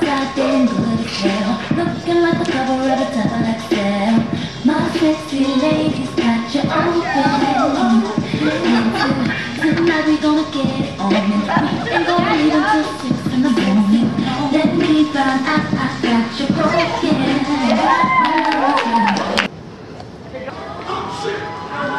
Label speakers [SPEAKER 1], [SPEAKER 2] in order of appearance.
[SPEAKER 1] Goddamn good girl, Looking like the cover of a double XL My sexy lady's got your own thing Tonight we gonna get it on We ain't gonna wait until six in the morning Let me find out I got your broken
[SPEAKER 2] I'm